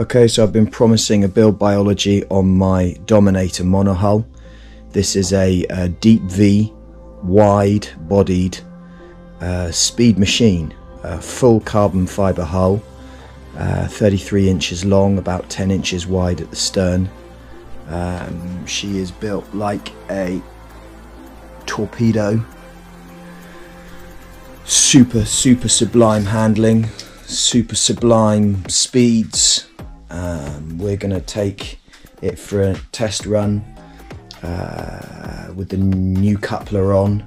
Okay, so I've been promising a build biology on my Dominator monohull. This is a, a deep V, wide bodied uh, speed machine, a full carbon fibre hull, uh, 33 inches long, about 10 inches wide at the stern. Um, she is built like a torpedo. Super, super sublime handling, super sublime speeds. Um, we're going to take it for a test run uh, with the new coupler on.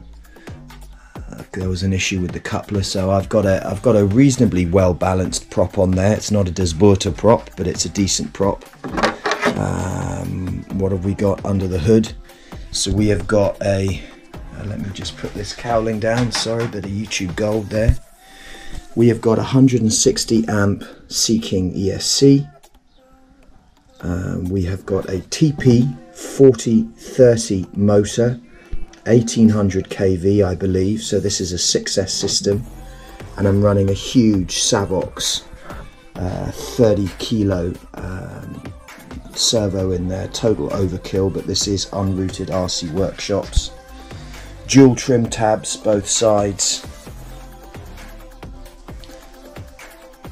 Uh, there was an issue with the coupler, so I've got a I've got a reasonably well balanced prop on there. It's not a Dasboata prop, but it's a decent prop. Um, what have we got under the hood? So we have got a. Uh, let me just put this cowling down. Sorry, bit of YouTube gold there. We have got 160 amp SeaKing ESC. Um, we have got a TP 4030 motor, 1800 kV, I believe. So this is a 6S system, and I'm running a huge Savox uh, 30 kilo um, servo in there. Total overkill, but this is unrooted RC workshops. Dual trim tabs both sides.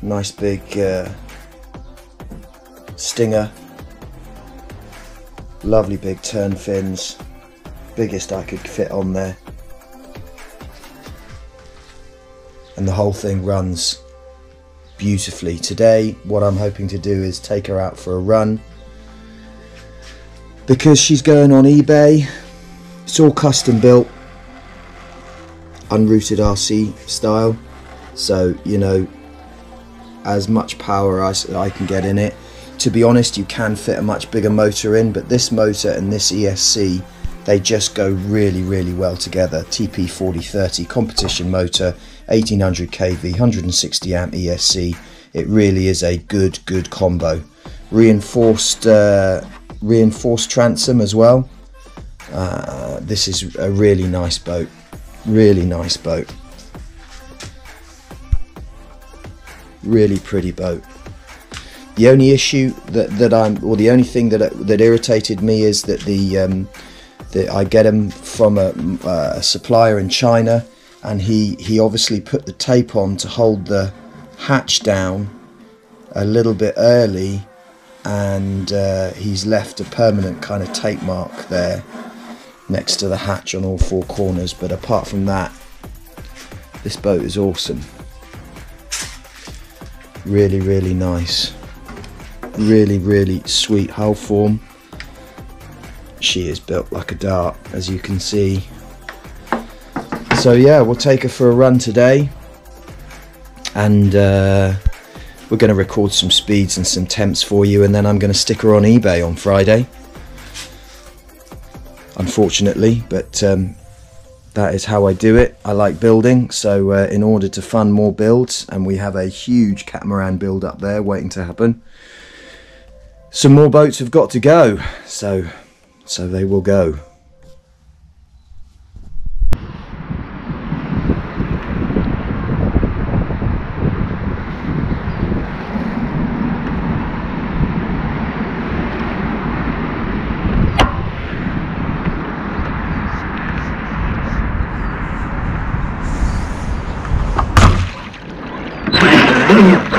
Nice big uh, stinger Lovely big turn fins, biggest I could fit on there. And the whole thing runs beautifully. Today, what I'm hoping to do is take her out for a run. Because she's going on eBay, it's all custom built, unrooted RC style. So, you know, as much power as I can get in it to be honest you can fit a much bigger motor in but this motor and this ESC they just go really really well together. TP 4030 competition motor 1800 kV 160 amp ESC it really is a good good combo. Reinforced uh, reinforced transom as well. Uh, this is a really nice boat really nice boat. Really pretty boat the only issue that, that I'm, or the only thing that that irritated me is that the um, that I get them from a, a, supplier in China, and he he obviously put the tape on to hold the hatch down a little bit early, and uh, he's left a permanent kind of tape mark there next to the hatch on all four corners. But apart from that, this boat is awesome. Really, really nice really really sweet hull form. She is built like a dart as you can see. So yeah we'll take her for a run today. And uh, we're going to record some speeds and some temps for you and then I'm going to stick her on eBay on Friday. Unfortunately but um, that is how I do it. I like building so uh, in order to fund more builds and we have a huge catamaran build up there waiting to happen some more boats have got to go so so they will go Yeah.